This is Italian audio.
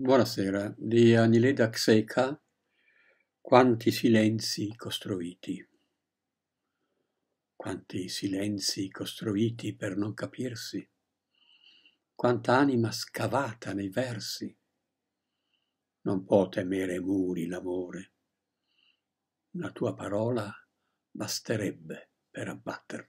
Buonasera, di Anileda Xeca, Quanti silenzi costruiti. Quanti silenzi costruiti per non capirsi, quanta anima scavata nei versi. Non può temere muri l'amore, la tua parola basterebbe per abbatterlo.